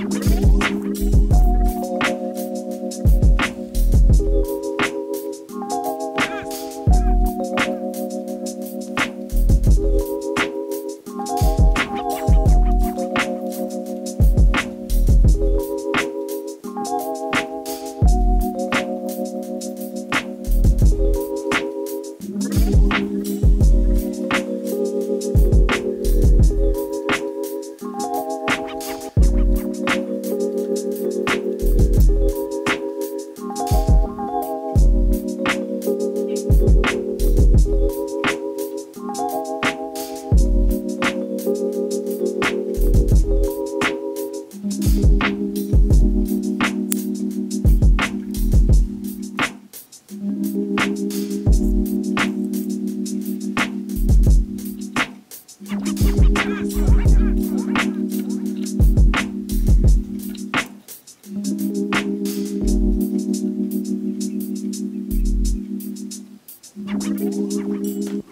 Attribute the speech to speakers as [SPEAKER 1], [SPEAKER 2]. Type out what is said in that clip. [SPEAKER 1] Thank you. ¡Gracias!